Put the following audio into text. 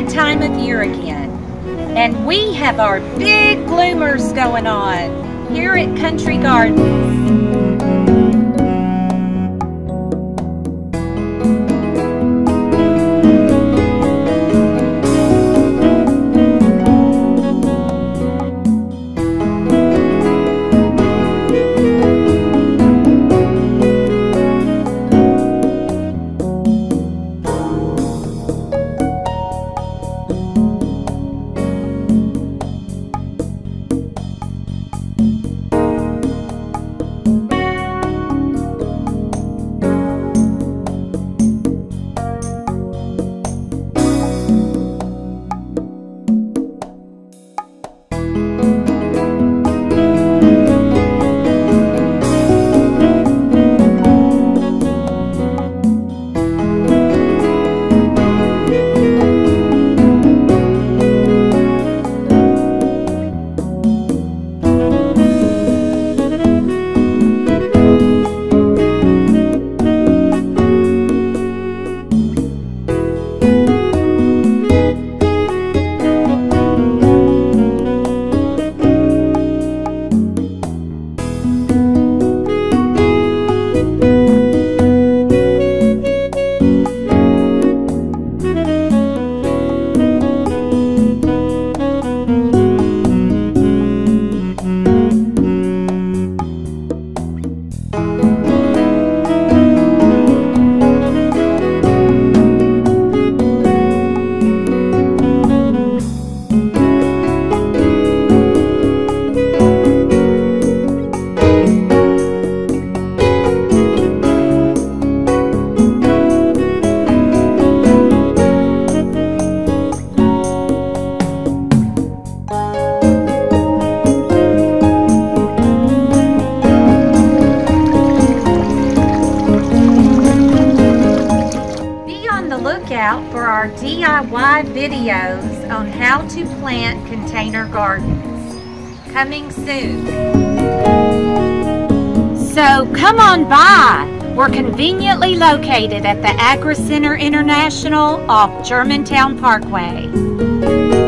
that time of year again. And we have our big bloomers going on here at Country Gardens. Lookout for our DIY videos on how to plant container gardens. Coming soon. So come on by. We're conveniently located at the Agricenter International off Germantown Parkway.